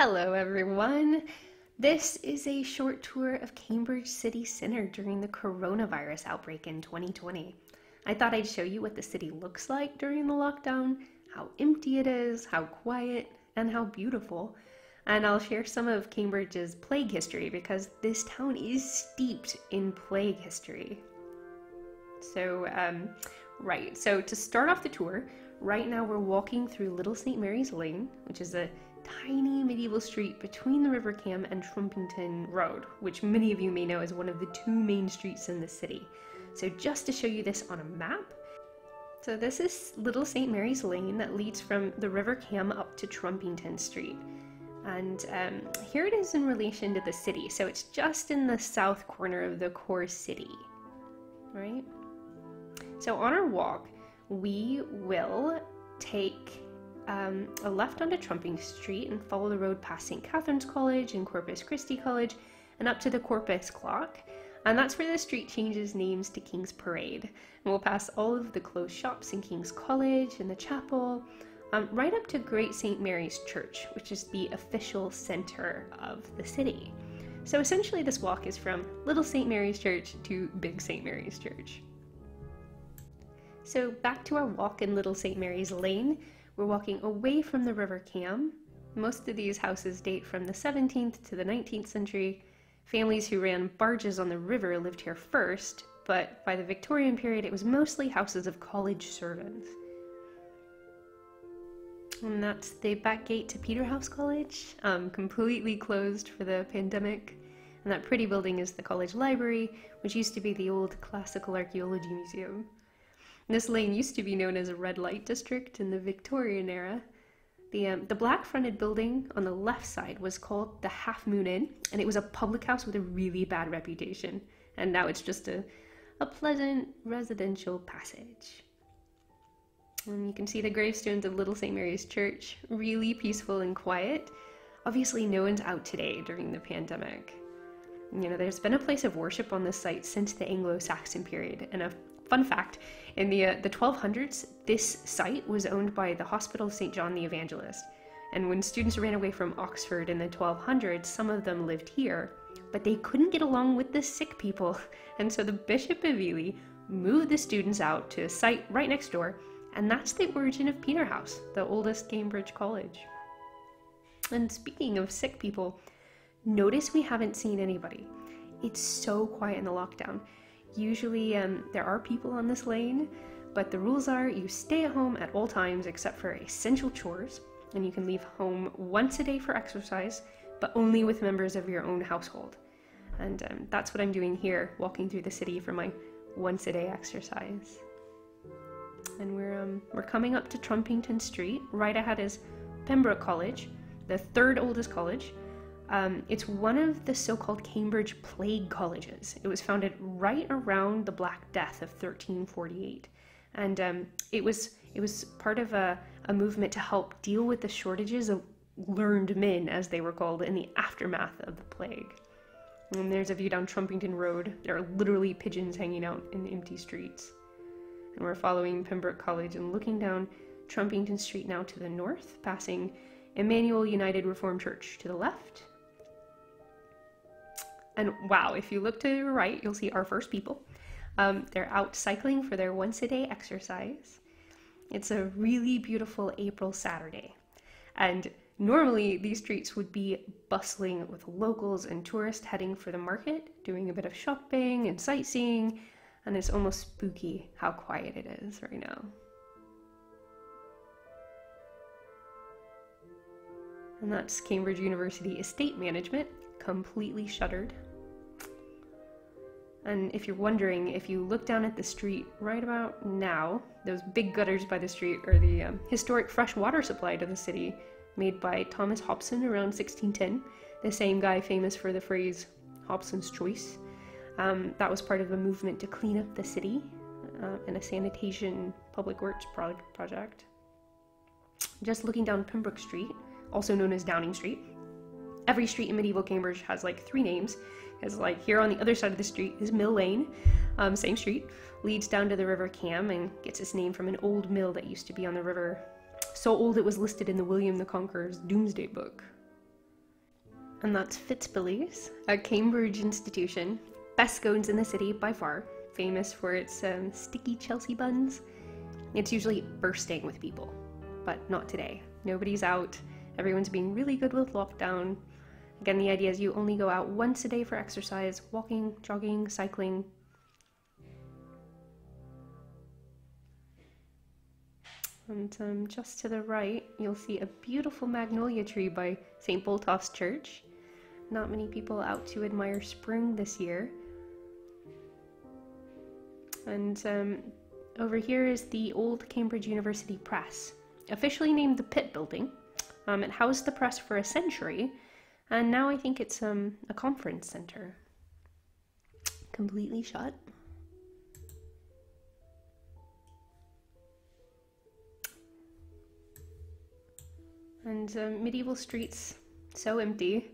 Hello, everyone. This is a short tour of Cambridge City Centre during the coronavirus outbreak in 2020. I thought I'd show you what the city looks like during the lockdown, how empty it is, how quiet, and how beautiful. And I'll share some of Cambridge's plague history because this town is steeped in plague history. So, um, right, so to start off the tour, right now we're walking through Little St. Mary's Lane, which is a tiny medieval street between the River Cam and Trumpington Road, which many of you may know is one of the two main streets in the city. So just to show you this on a map, so this is Little St. Mary's Lane that leads from the River Cam up to Trumpington Street. And um, here it is in relation to the city. So it's just in the south corner of the core city, right? So on our walk, we will take um, a left onto Trumpington Street and follow the road past St. Catharine's College and Corpus Christi College and up to the Corpus Clock. And that's where the street changes names to King's Parade. And we'll pass all of the closed shops in King's College and the chapel, um, right up to Great St. Mary's Church, which is the official center of the city. So essentially, this walk is from Little St. Mary's Church to Big St. Mary's Church. So back to our walk in Little St. Mary's Lane. We're walking away from the River Cam. Most of these houses date from the 17th to the 19th century. Families who ran barges on the river lived here first, but by the Victorian period it was mostly houses of college servants. And that's the back gate to Peterhouse College, um, completely closed for the pandemic. And that pretty building is the college library, which used to be the old Classical Archaeology Museum. This lane used to be known as a red light district in the Victorian era. The, um, the black fronted building on the left side was called the Half Moon Inn, and it was a public house with a really bad reputation. And now it's just a, a pleasant residential passage. And you can see the gravestones of Little St. Mary's Church, really peaceful and quiet. Obviously, no one's out today during the pandemic. You know, there's been a place of worship on this site since the Anglo Saxon period, and a Fun fact, in the, uh, the 1200s, this site was owned by the Hospital of St. John the Evangelist. And when students ran away from Oxford in the 1200s, some of them lived here, but they couldn't get along with the sick people. And so the Bishop of Ely moved the students out to a site right next door, and that's the origin of Peterhouse, the oldest Cambridge college. And speaking of sick people, notice we haven't seen anybody. It's so quiet in the lockdown. Usually um, there are people on this lane, but the rules are you stay at home at all times except for essential chores, and you can leave home once a day for exercise, but only with members of your own household. And um, that's what I'm doing here, walking through the city for my once a day exercise. And we're um, we're coming up to Trumpington Street. Right ahead is Pembroke College, the third oldest college, um, it's one of the so called Cambridge Plague Colleges. It was founded right around the Black Death of 1348. And um, it, was, it was part of a, a movement to help deal with the shortages of learned men, as they were called, in the aftermath of the plague. And there's a view down Trumpington Road. There are literally pigeons hanging out in the empty streets. And we're following Pembroke College and looking down Trumpington Street now to the north, passing Emmanuel United Reformed Church to the left, and wow, if you look to your right, you'll see our first people. Um, they're out cycling for their once a day exercise. It's a really beautiful April Saturday. And normally these streets would be bustling with locals and tourists heading for the market, doing a bit of shopping and sightseeing, and it's almost spooky how quiet it is right now. And that's Cambridge University Estate Management, completely shuttered and if you're wondering, if you look down at the street right about now, those big gutters by the street are the um, historic fresh water supply to the city, made by Thomas Hobson around 1610, the same guy famous for the phrase Hobson's Choice. Um, that was part of a movement to clean up the city uh, and a sanitation public works pro- project. Just looking down Pembroke Street, also known as Downing Street, every street in medieval Cambridge has like three names because like here on the other side of the street is Mill Lane, um, same street, leads down to the River Cam and gets its name from an old mill that used to be on the river. So old it was listed in the William the Conqueror's Domesday Book. and that's Fitzbillies, a Cambridge institution, best scones in the city by far, famous for its um, sticky Chelsea buns. It's usually bursting with people, but not today. Nobody's out, everyone's being really good with lockdown. Again, the idea is you only go out once a day for exercise walking, jogging, cycling. And um, just to the right, you'll see a beautiful magnolia tree by St. Botolph's Church. Not many people out to admire spring this year. And um, over here is the old Cambridge University Press, officially named the Pitt Building. Um, it housed the press for a century, and now I think it's um, a conference center. Completely shut. And um, medieval streets, so empty.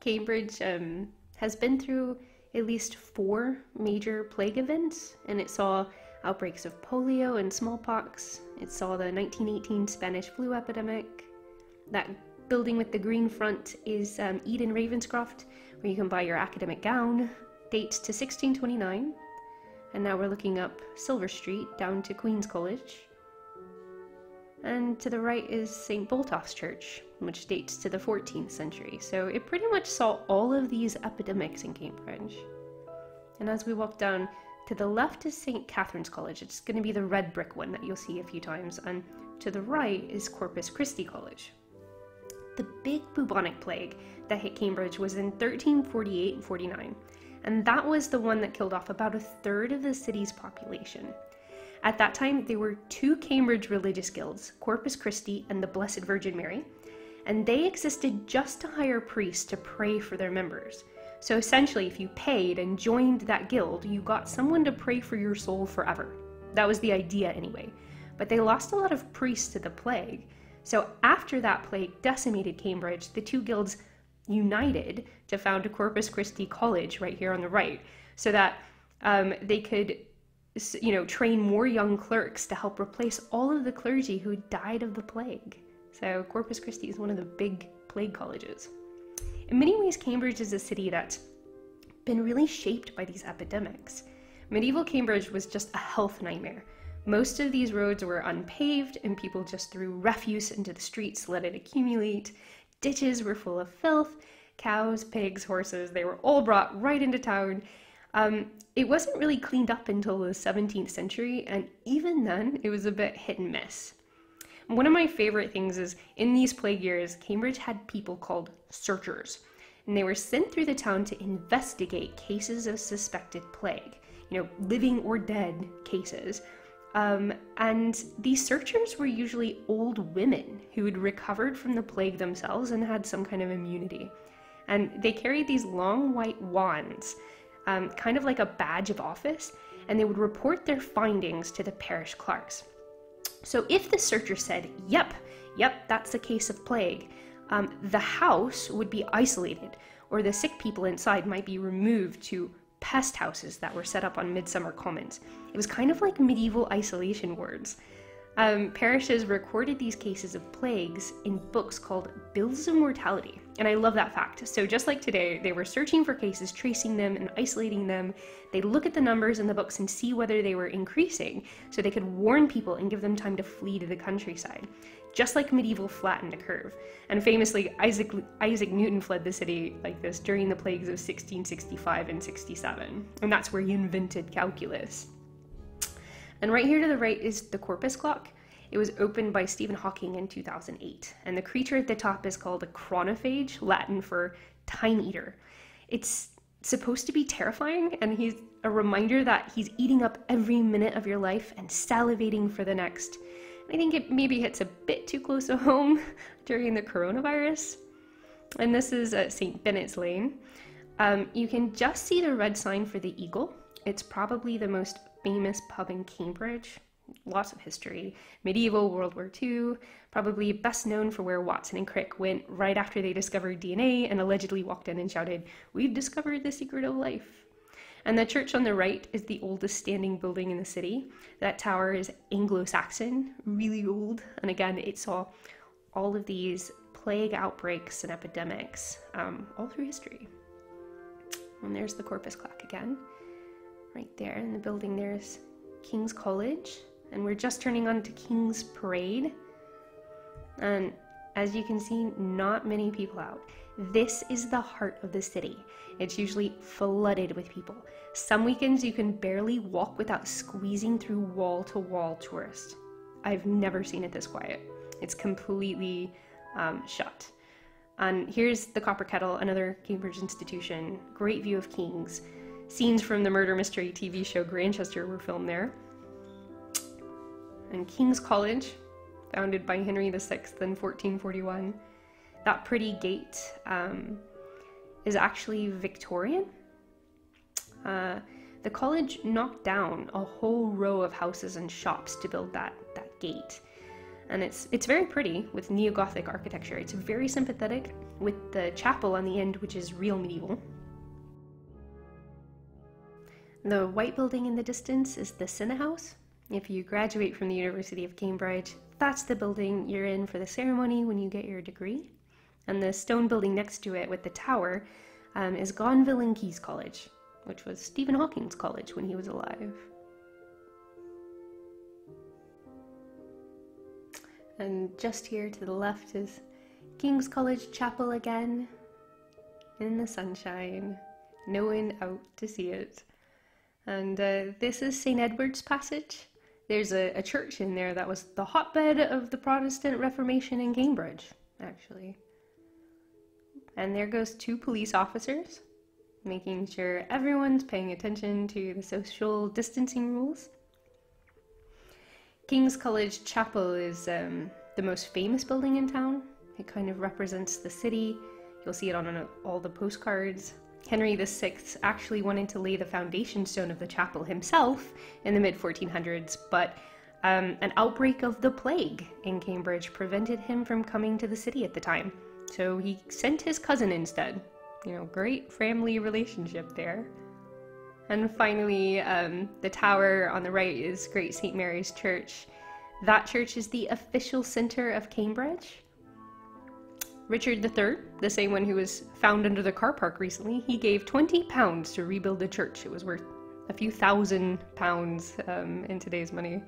Cambridge um, has been through at least four major plague events, and it saw outbreaks of polio and smallpox. It saw the 1918 Spanish flu epidemic. That building with the green front is um, Ede and Ravenscroft, where you can buy your academic gown. Dates to 1629. And now we're looking up Silver Street down to Queen's College. And to the right is St. Botolph's Church, which dates to the 14th century. So it pretty much saw all of these epidemics in Cambridge. And as we walk down to the left is St. Catharine's College. It's going to be the red brick one that you'll see a few times. And to the right is Corpus Christi College. The big bubonic plague that hit Cambridge was in 1348 and 49, and that was the one that killed off about a third of the city's population. At that time, there were two Cambridge religious guilds, Corpus Christi and the Blessed Virgin Mary, and they existed just to hire priests to pray for their members. So essentially, if you paid and joined that guild, you got someone to pray for your soul forever. That was the idea anyway. But they lost a lot of priests to the plague. So after that plague decimated Cambridge, the two guilds united to found a Corpus Christi College right here on the right, so that um, they could you know, train more young clerks to help replace all of the clergy who died of the plague. So Corpus Christi is one of the big plague colleges. In many ways, Cambridge is a city that's been really shaped by these epidemics. Medieval Cambridge was just a health nightmare. Most of these roads were unpaved, and people just threw refuse into the streets, let it accumulate. Ditches were full of filth. Cows, pigs, horses, they were all brought right into town, um, it wasn't really cleaned up until the 17th century, and even then, it was a bit hit and miss. One of my favorite things is in these plague years, Cambridge had people called searchers, and they were sent through the town to investigate cases of suspected plague, you know, living or dead cases. Um, and these searchers were usually old women who had recovered from the plague themselves and had some kind of immunity. And they carried these long white wands um, kind of like a badge of office, and they would report their findings to the parish clerks. So if the searcher said, Yep, yep, that's a case of plague, um, the house would be isolated, or the sick people inside might be removed to pest houses that were set up on Midsummer Commons. It was kind of like medieval isolation wards. Um, parishes recorded these cases of plagues in books called Bills of Mortality, and I love that fact. So, just like today, they were searching for cases, tracing them, and isolating them. They'd look at the numbers in the books and see whether they were increasing so they could warn people and give them time to flee to the countryside. Just like medieval flattened a curve. And famously, Isaac, Isaac Newton fled the city like this during the plagues of 1665 and 67. And that's where he invented calculus. And right here to the right is the corpus clock. It was opened by Stephen Hawking in 2008. And the creature at the top is called a chronophage, Latin for time eater. It's supposed to be terrifying, and he's a reminder that he's eating up every minute of your life and salivating for the next. I think it maybe hits a bit too close to home during the coronavirus. And this is at St. Benet's Lane. Um, you can just see the red sign for the eagle. It's probably the most famous pub in Cambridge. Lots of history. Medieval, World War II, probably best known for where Watson and Crick went right after they discovered DNA and allegedly walked in and shouted, We've discovered the secret of life. And the church on the right is the oldest standing building in the city. That tower is Anglo Saxon, really old. And again, it saw all of these plague outbreaks and epidemics um, all through history. And there's the Corpus clock again. Right there in the building, there's King's College, and we're just turning on to King's Parade. And as you can see, not many people out. This is the heart of the city. It's usually flooded with people. Some weekends you can barely walk without squeezing through wall to wall tourists. I've never seen it this quiet. It's completely um, shut. And here's the Copper Kettle, another Cambridge institution. Great view of Kings. Scenes from the murder mystery TV show Grantchester were filmed there. And King's College, founded by Henry VI in 1441. That pretty gate um, is actually Victorian. Uh, the college knocked down a whole row of houses and shops to build that, that gate. And it's, it's very pretty with neo Gothic architecture. It's very sympathetic with the chapel on the end, which is real medieval. The white building in the distance is the Senate House. If you graduate from the University of Cambridge, that's the building you're in for the ceremony when you get your degree. And the stone building next to it with the tower um, is Gonville and Caius College, which was Stephen Hawking's college when he was alive. And just here to the left is King's College Chapel again, in the sunshine, no one out to see it. And uh, this is St. Edward's Passage. There's a, a church in there that was the hotbed of the Protestant Reformation in Cambridge, actually. And there goes two police officers, making sure everyone's paying attention to the social distancing rules. King's College Chapel is um, the most famous building in town. It kind of represents the city. You'll see it on all the postcards. Henry VI actually wanted to lay the foundation stone of the chapel himself in the mid 1400s, but um, an outbreak of the plague in Cambridge prevented him from coming to the city at the time. So he sent his cousin instead. You know, great family relationship there. And finally, um, the tower on the right is Great St. Mary's Church. That church is the official center of Cambridge. Richard III, the same one who was found under the car park recently, he gave 20 pounds to rebuild the church. It was worth a few thousand pounds um, in today's money.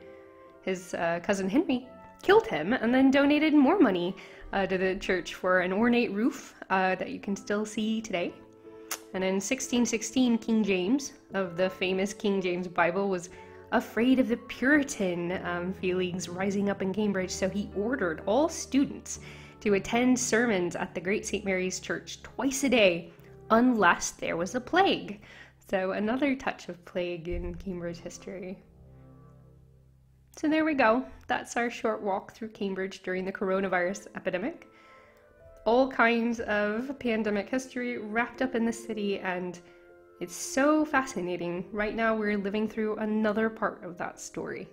His uh, cousin Henry killed him and then donated more money uh, to the church for an ornate roof uh, that you can still see today. And in 1616, King James of the famous King James Bible was afraid of the Puritan um, feelings rising up in Cambridge, so he ordered all students to attend sermons at the Great St. Mary's Church twice a day, unless there was a plague. So, another touch of plague in Cambridge history. So there we go. That's our short walk through Cambridge during the coronavirus epidemic. All kinds of pandemic history wrapped up in the city, and it's so fascinating. Right now, we're living through another part of that story.